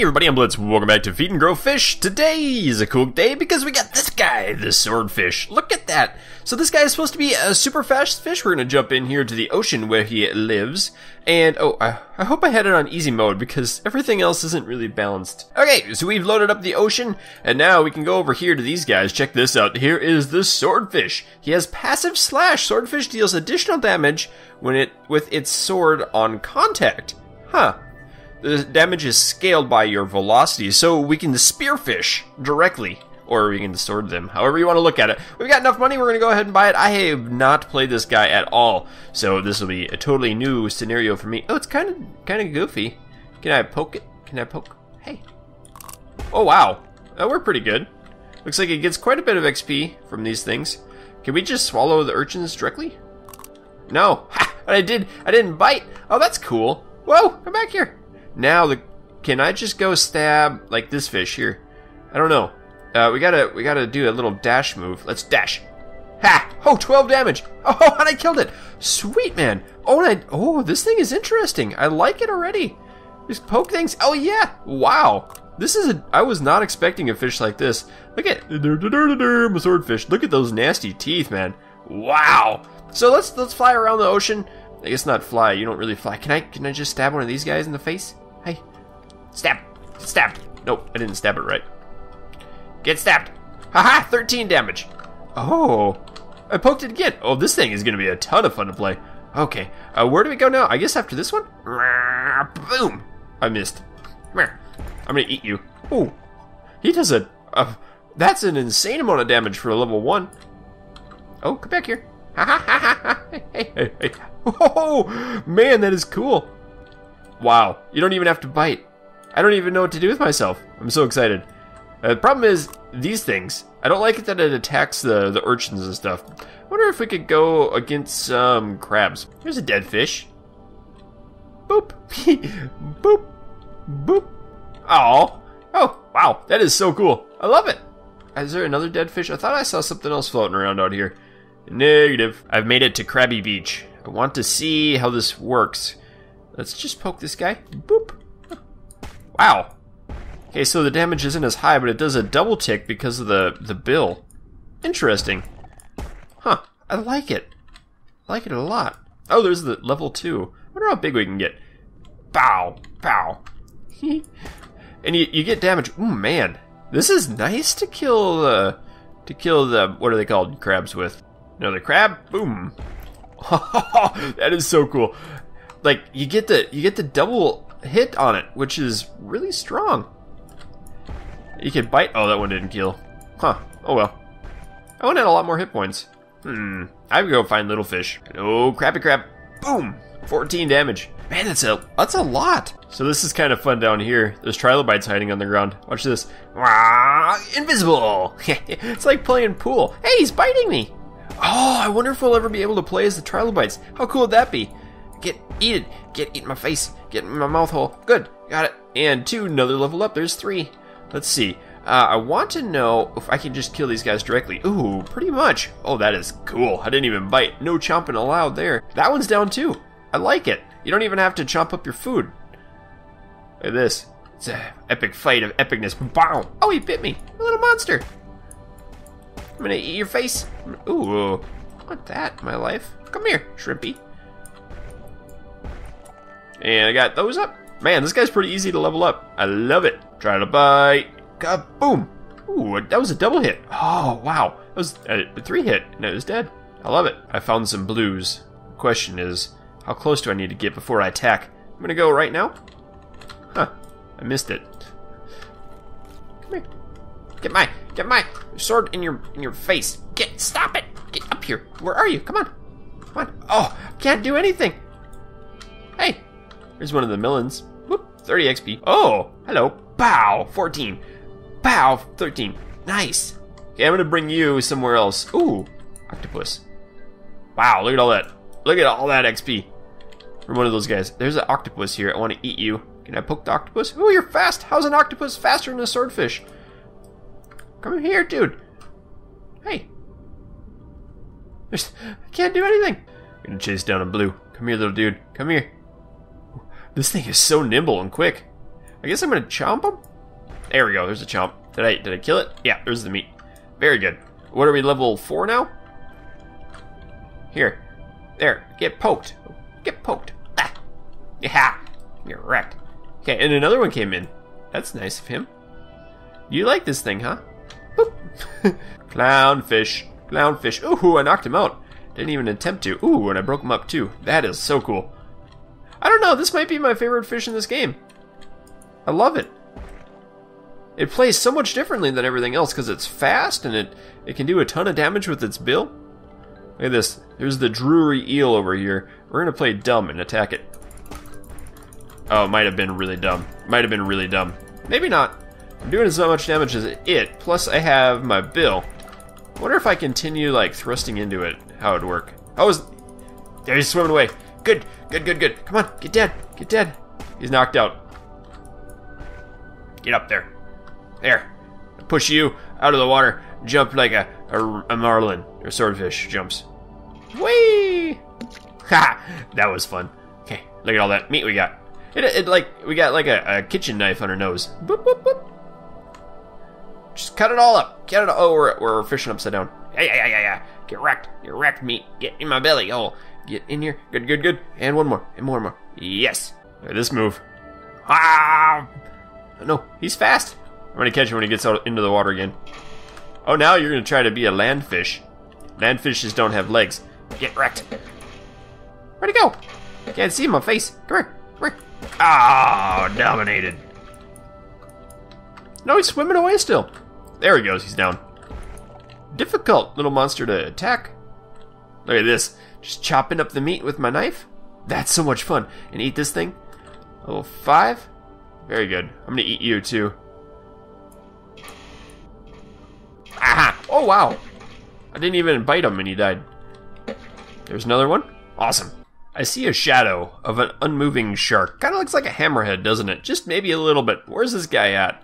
Hey everybody, I'm Blitz. Welcome back to Feed and Grow Fish. Today is a cool day because we got this guy, the swordfish. Look at that. So this guy is supposed to be a super fast fish. We're gonna jump in here to the ocean where he lives. And, oh, I, I hope I had it on easy mode because everything else isn't really balanced. Okay, so we've loaded up the ocean, and now we can go over here to these guys. Check this out. Here is the swordfish. He has passive slash. Swordfish deals additional damage when it with its sword on contact. Huh. The damage is scaled by your velocity, so we can spearfish directly, or we can sword them, however you want to look at it. We've got enough money, we're going to go ahead and buy it. I have not played this guy at all, so this will be a totally new scenario for me. Oh, it's kind of kind of goofy. Can I poke it? Can I poke? Hey. Oh, wow. That worked pretty good. Looks like it gets quite a bit of XP from these things. Can we just swallow the urchins directly? No. Ha! I did. I didn't bite. Oh, that's cool. Whoa, come back here. Now the can I just go stab like this fish here? I don't know. Uh, we gotta we gotta do a little dash move. Let's dash. Ha! Oh, 12 damage. Oh, and I killed it. Sweet man. Oh, and I oh this thing is interesting. I like it already. Just poke things. Oh yeah. Wow. This is a. I was not expecting a fish like this. Look at my swordfish. Look at those nasty teeth, man. Wow. So let's let's fly around the ocean. I guess not fly. You don't really fly. Can I can I just stab one of these guys in the face? Stab, stabbed. Nope, I didn't stab it right. Get stabbed. Haha, 13 damage. Oh, I poked it again. Oh, this thing is gonna be a ton of fun to play. Okay, uh, where do we go now? I guess after this one. Boom. I missed. I'm gonna eat you. Oh, he does a. Uh, that's an insane amount of damage for a level one. Oh, come back here. Ha ha ha ha! Hey, hey, hey! Oh, man, that is cool. Wow, you don't even have to bite. I don't even know what to do with myself. I'm so excited. Uh, the problem is these things. I don't like it that it attacks the the urchins and stuff. I wonder if we could go against some crabs. Here's a dead fish. Boop, boop, boop. Oh, oh, wow, that is so cool. I love it. Is there another dead fish? I thought I saw something else floating around out here. Negative. I've made it to Krabby Beach. I want to see how this works. Let's just poke this guy. Boop. Wow. Okay, so the damage isn't as high, but it does a double tick because of the, the bill. Interesting. Huh. I like it. I like it a lot. Oh, there's the level 2. I wonder how big we can get. Bow. Bow. and you, you get damage. Ooh, man. This is nice to kill the... To kill the... What are they called? Crabs with. Another crab. Boom. that is so cool. Like you get the you get the double hit on it, which is really strong. You can bite. Oh, that one didn't kill. Huh. Oh well. That one had a lot more hit points. Hmm. I would go find little fish. Oh, crappy crab. Boom. 14 damage. Man, that's a that's a lot. So this is kind of fun down here. There's trilobites hiding on the ground. Watch this. Wah, invisible. it's like playing pool. Hey, he's biting me. Oh, I wonder if we'll ever be able to play as the trilobites. How cool would that be? Get, eat it. Get, eat my face. Get in my mouth hole. Good. Got it. And two, another level up. There's three. Let's see. Uh, I want to know if I can just kill these guys directly. Ooh, pretty much. Oh, that is cool. I didn't even bite. No chomping allowed there. That one's down too. I like it. You don't even have to chomp up your food. Look at this. It's an epic fight of epicness. Bow. Oh, he bit me. A little monster. I'm gonna eat your face. Ooh, I want that my life. Come here, shrimpy. And I got those up. Man, this guy's pretty easy to level up. I love it. Try to bite. Kaboom. Ooh, that was a double hit. Oh, wow. That was a three hit, and it was dead. I love it. I found some blues. question is, how close do I need to get before I attack? I'm gonna go right now. Huh. I missed it. Come here. Get my get my sword in your in your face. Get stop it. Get up here. Where are you? Come on. Come on. Oh, can't do anything. Hey. Here's one of the melons. Whoop. 30 XP. Oh, hello. Bow. 14. Bow. 13. Nice. Okay, I'm gonna bring you somewhere else. Ooh, octopus. Wow, look at all that. Look at all that XP from one of those guys. There's an octopus here. I want to eat you. Can I poke the octopus? Oh, you're fast. How's an octopus faster than a swordfish? Come here, dude. Hey. There's, I can't do anything. I'm gonna chase down a blue. Come here, little dude. Come here. This thing is so nimble and quick. I guess I'm gonna chomp him. There we go. There's a chomp. Did I did I kill it? Yeah, there's the meat. Very good. What are we level four now? Here, there. Get poked. Get poked. Ah. Yeah. You're wrecked. Okay, and another one came in. That's nice of him. You like this thing, huh? Clownfish. Clownfish. Ooh, I knocked him out. Didn't even attempt to. Ooh, and I broke him up too. That is so cool. I don't know, this might be my favorite fish in this game. I love it. It plays so much differently than everything else because it's fast and it, it can do a ton of damage with its bill. Look at this. There's the Drury Eel over here. We're going to play dumb and attack it. Oh, it might have been really dumb. Might have been really dumb. Maybe not. I'm doing as much damage as it, plus I have my bill. I wonder if I continue, like, thrusting into it, how it'd work. Oh, is... There, he's swimming away. Good, good, good, good. Come on, get dead, get dead. He's knocked out. Get up there. There. Push you out of the water. Jump like a, a, a marlin or swordfish jumps. Whee! Ha! That was fun. Okay, look at all that meat we got. It, it like we got like a, a kitchen knife on our nose. Boop, boop, boop. Just cut it all up. Get it. Oh, we're, we're fishing upside down. Yeah, yeah, yeah, yeah. Get wrecked. Get wrecked, meat. Get in my belly. Oh, get in here. Good, good, good. And one more. And more, and more. Yes. This move. Ah! No, he's fast. I'm gonna catch him when he gets out into the water again. Oh, now you're gonna try to be a land fish. Land fishes don't have legs. Get wrecked. Where'd he go? Can't see my face. Come here. Come here. Ah, oh, dominated. No, he's swimming away still. There he goes. He's down. Difficult little monster to attack. Look at this. Just chopping up the meat with my knife. That's so much fun. And eat this thing. Level 5. Very good. I'm gonna eat you too. Aha! Oh wow! I didn't even bite him and he died. There's another one. Awesome. I see a shadow of an unmoving shark. Kind of looks like a hammerhead, doesn't it? Just maybe a little bit. Where's this guy at?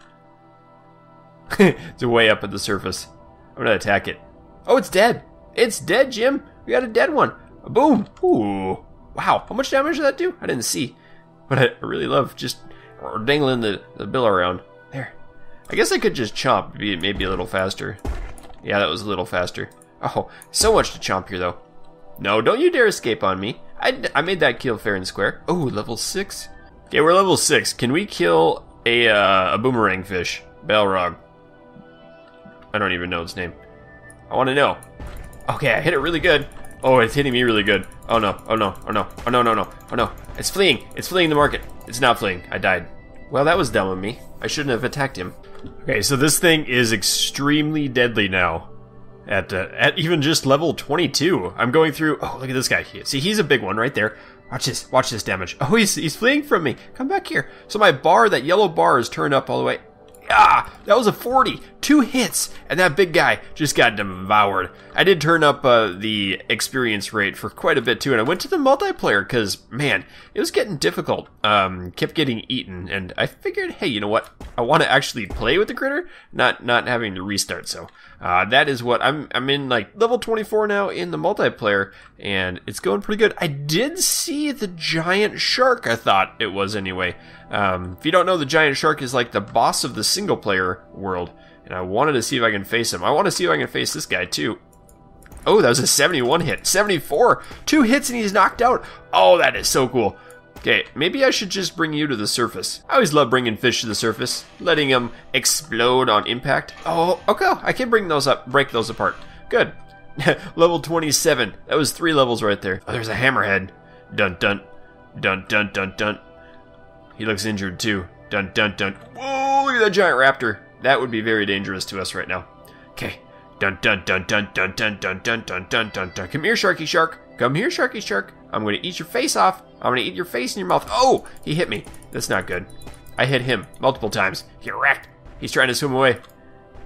it's way up at the surface. I'm gonna attack it. Oh, it's dead. It's dead, Jim. We got a dead one. Boom. Ooh. Wow. How much damage did that do? I didn't see. But I really love just dangling the, the bill around. There. I guess I could just chomp, be maybe a little faster. Yeah, that was a little faster. Oh, so much to chomp here, though. No, don't you dare escape on me. I, I made that kill fair and square. Oh, level 6. Okay, we're level 6. Can we kill a, uh, a boomerang fish? Balrog. I don't even know its name. I want to know. Okay, I hit it really good. Oh, it's hitting me really good. Oh no, oh no, oh no, oh no, no, no, oh no. It's fleeing. It's fleeing the market. It's not fleeing. I died. Well, that was dumb of me. I shouldn't have attacked him. Okay, so this thing is extremely deadly now. At, uh, at even just level 22. I'm going through... Oh, look at this guy. See, he's a big one right there. Watch this. Watch this damage. Oh, he's, he's fleeing from me. Come back here. So my bar, that yellow bar is turned up all the way. Ah, that was a 40. Two hits, and that big guy just got devoured. I did turn up uh, the experience rate for quite a bit too, and I went to the multiplayer because, man, it was getting difficult. Um, kept getting eaten, and I figured, hey, you know what? I want to actually play with the critter, not not having to restart. So uh, that is what I'm. I'm in like level 24 now in the multiplayer, and it's going pretty good. I did see the giant shark. I thought it was anyway. Um, if you don't know, the giant shark is like the boss of the single player world, and I wanted to see if I can face him. I want to see if I can face this guy too. Oh, that was a 71 hit. 74! Two hits and he's knocked out. Oh, that is so cool. Okay, maybe I should just bring you to the surface. I always love bringing fish to the surface, letting them explode on impact. Oh, okay, I can bring those up, break those apart. Good. Level 27. That was three levels right there. Oh, there's a hammerhead. Dun dun. Dun dun dun dun. He looks injured too. Dun dun dun. Whoa, at that giant raptor. That would be very dangerous to us right now. Okay. Dun dun dun dun dun dun dun dun dun dun dun dun. Come here, Sharky Shark. Come here, Sharky Shark. I'm gonna eat your face off. I'm gonna eat your face in your mouth. Oh, he hit me. That's not good. I hit him multiple times. He wrecked. He's trying to swim away.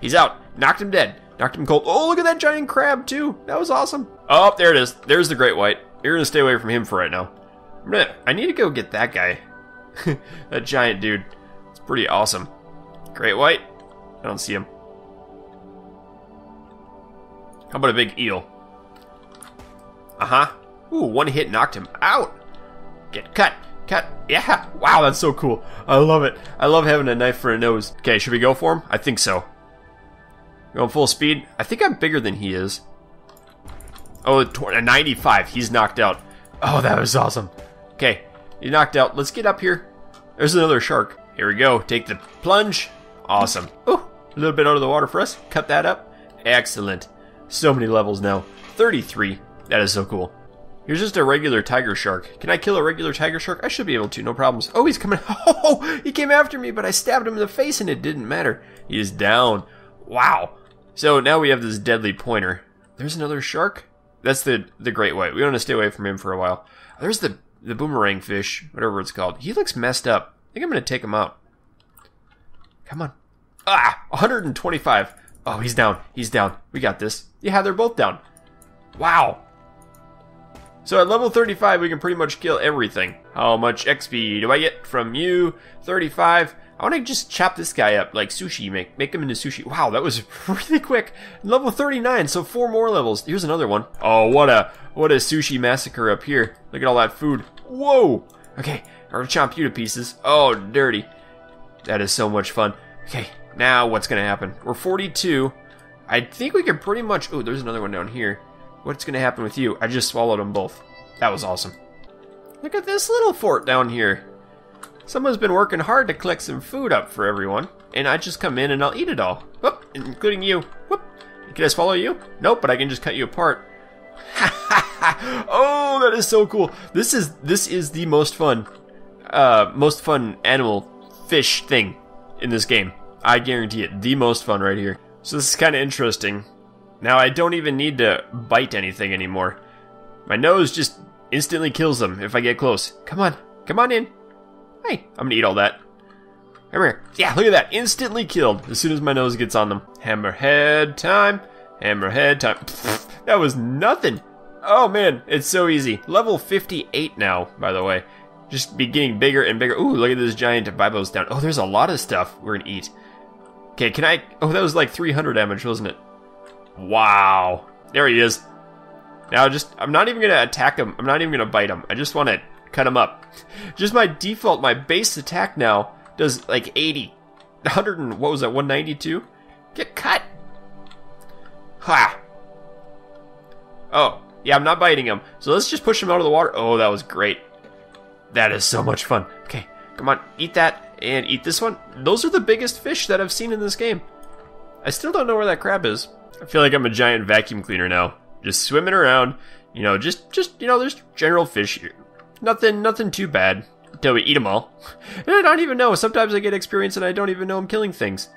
He's out. Knocked him dead. Knocked him cold. Oh, look at that giant crab too. That was awesome. Oh, there it is. There's the great white. You're gonna stay away from him for right now. I need to go get that guy. that giant dude. It's pretty awesome. Great white. I don't see him. How about a big eel? Uh huh. Ooh, one hit knocked him out. Get cut, cut. Yeah, wow, that's so cool. I love it. I love having a knife for a nose. Okay, should we go for him? I think so. Going full speed. I think I'm bigger than he is. Oh, a 95. He's knocked out. Oh, that was awesome. Okay, he's knocked out. Let's get up here. There's another shark. Here we go. Take the plunge. Awesome. Oh, a little bit out of the water for us. Cut that up. Excellent. So many levels now. 33. That is so cool. Here's just a regular tiger shark. Can I kill a regular tiger shark? I should be able to, no problems. Oh, he's coming. Oh, he came after me, but I stabbed him in the face and it didn't matter. He is down. Wow. So now we have this deadly pointer. There's another shark. That's the the great white. We want to stay away from him for a while. There's the the boomerang fish, whatever it's called. He looks messed up. I think I'm gonna take him out. Come on. Ah, 125. Oh, he's down. He's down. We got this. Yeah, they're both down. Wow. So at level 35, we can pretty much kill everything. How much XP do I get from you? 35. I want to just chop this guy up like sushi, make make him into sushi. Wow, that was really quick. Level 39, so four more levels. Here's another one. Oh, what a what a sushi massacre up here. Look at all that food. Whoa. Okay, I'm gonna chop you to pieces. Oh, dirty. That is so much fun. Okay, now what's gonna happen? We're 42. I think we can pretty much. Oh, there's another one down here. What's gonna happen with you? I just swallowed them both. That was awesome. Look at this little fort down here. Someone's been working hard to collect some food up for everyone, and I just come in and I'll eat it all. Whoop, including you. Whoop. Can I swallow you? Nope, but I can just cut you apart. oh, that is so cool. This is this is the most fun, uh, most fun animal fish thing in this game. I guarantee it. The most fun right here. So this is kind of interesting. Now I don't even need to bite anything anymore. My nose just instantly kills them if I get close. Come on, come on in. Hey, I'm gonna eat all that. Come here. Yeah, look at that. Instantly killed as soon as my nose gets on them. Hammerhead time. Hammerhead time. Pfft, that was nothing. Oh man, it's so easy. Level 58 now, by the way. Just be getting bigger and bigger. Ooh, look at this giant Bibos down. Oh, there's a lot of stuff we're gonna eat. Okay, can I? Oh, that was like 300 damage, wasn't it? Wow. There he is. Now, just, I'm not even gonna attack him. I'm not even gonna bite him. I just want to cut him up. Just my default, my base attack now does like 80. 100 and, what was that, 192? Get cut! Ha! Oh, yeah, I'm not biting him. So let's just push him out of the water. Oh, that was great. That is so much fun. Okay, come on, eat that and eat this one. Those are the biggest fish that I've seen in this game. I still don't know where that crab is. I feel like I'm a giant vacuum cleaner now. Just swimming around. You know, just, just, you know, there's general fish here. Nothing, nothing too bad. Until we eat them all. And I don't even know. Sometimes I get experience and I don't even know I'm killing things.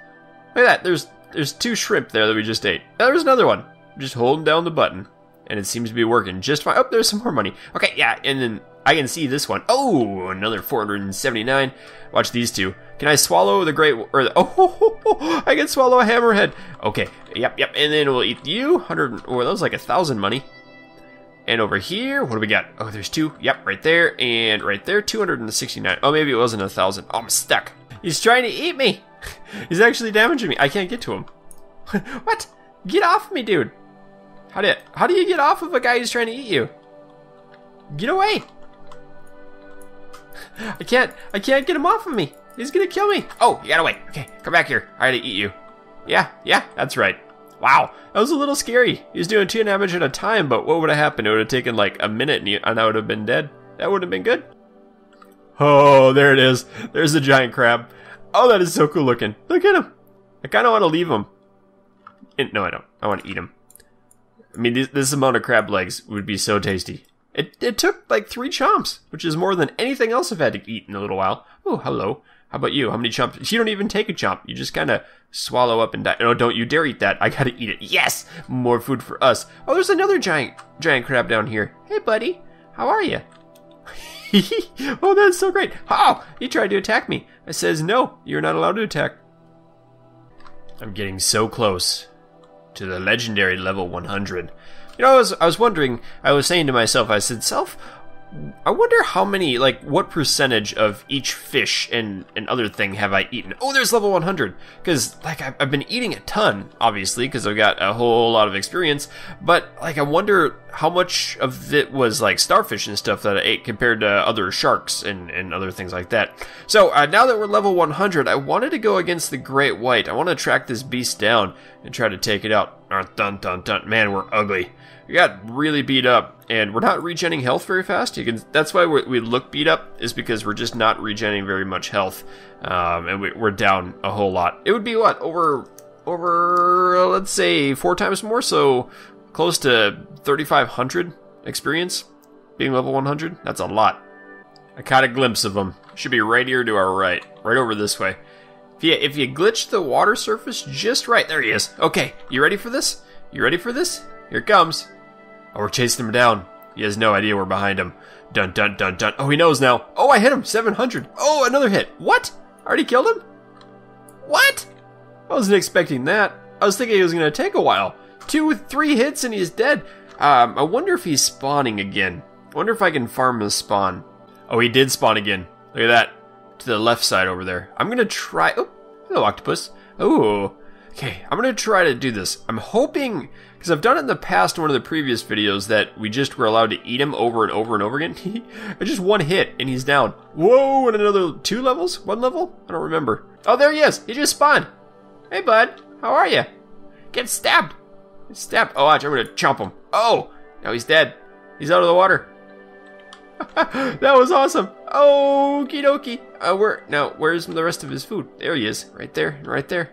Look at that. There's, there's two shrimp there that we just ate. Oh, there's another one. Just holding down the button. And it seems to be working just fine. Oh, there's some more money. Okay, yeah, and then I can see this one. Oh, another 479. Watch these two. Can I swallow the great, or the, oh, I can swallow a hammerhead. Okay, yep, yep, and then we'll eat you. 100, oh, that was like a thousand money. And over here, what do we got? Oh, there's two. Yep, right there, and right there, 269. Oh, maybe it wasn't a thousand. Oh, I'm stuck. He's trying to eat me. He's actually damaging me. I can't get to him. what? Get off me, dude. How do you, how do you get off of a guy who's trying to eat you? Get away. I can't, I can't get him off of me. He's gonna kill me. Oh, you got away. Okay, come back here. I gotta eat you. Yeah, yeah, that's right. Wow, that was a little scary. He was doing two damage at a time, but what would have happened? It would have taken like a minute and, and I would have been dead. That would have been good. Oh, there it is. There's the giant crab. Oh, that is so cool looking. Look at him. I kind of want to leave him. No, I don't. I want to eat him. I mean, this, this amount of crab legs would be so tasty. It, it took like three chomps, which is more than anything else I've had to eat in a little while. Oh, hello. How about you? How many chomps? You don't even take a chomp. You just kind of swallow up and die. No, don't you dare eat that. I gotta eat it. Yes! More food for us. Oh, there's another giant, giant crab down here. Hey, buddy. How are you? oh, that's so great. Oh, he tried to attack me. I says, no, you're not allowed to attack. I'm getting so close to the legendary level 100. You know, I was, I was wondering, I was saying to myself, I said, Self, I wonder how many, like, what percentage of each fish and, and other thing have I eaten? Oh, there's level 100. Because, like, I've, I've been eating a ton, obviously, because I've got a whole lot of experience. But, like, I wonder how much of it was, like, starfish and stuff that I ate compared to other sharks and, and other things like that. So, uh, now that we're level 100, I wanted to go against the great white. I want to track this beast down and try to take it out. Dun, dun, dun. Man, we're ugly we got really beat up, and we're not regenning health very fast. You can. That's why we look beat up, is because we're just not regenning very much health, um, and we, are down a whole lot. It would be what over over let's say four times more, so close to 3,500 experience being level 100. That's a lot. I caught a glimpse of them. Should be right here to our right, right over this way. If you if you glitch the water surface just right, there he is. Okay, you ready for this? You ready for this? Here it comes. Oh, we're chasing him down. He has no idea we're behind him. Dun dun dun dun. Oh, he knows now. Oh, I hit him. 700. Oh, another hit. What? Already killed him? What? I wasn't expecting that. I was thinking it was going to take a while. Two, three hits and he's dead. Um, I wonder if he's spawning again. I wonder if I can farm his spawn. Oh, he did spawn again. Look at that. To the left side over there. I'm going to try. Oh, hello, octopus. Oh, okay. I'm going to try to do this. I'm hoping because I've done it in the past in one of the previous videos that we just were allowed to eat him over and over and over again. just one hit and he's down. Whoa, and another two levels? One level? I don't remember. Oh, there he is. He just spawned. Hey, bud. How are you? Get stabbed. Get stabbed. Oh, watch. I'm going to chomp him. Oh, now he's dead. He's out of the water. that was awesome. Okie dokie. Uh, where, now, where's the rest of his food? There he is. Right there. Right there.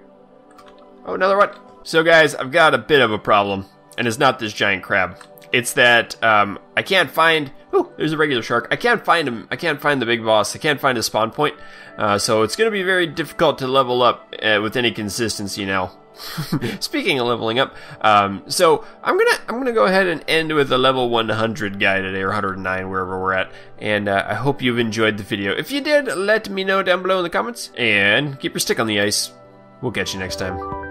Oh, another one. So guys, I've got a bit of a problem, and it's not this giant crab. It's that um, I can't find. Oh, there's a regular shark. I can't find him. I can't find the big boss. I can't find his spawn point. Uh, so it's going to be very difficult to level up uh, with any consistency now. Speaking of leveling up, um, so I'm gonna I'm gonna go ahead and end with a level 100 guy today, or 109, wherever we're at. And uh, I hope you've enjoyed the video. If you did, let me know down below in the comments, and keep your stick on the ice. We'll catch you next time.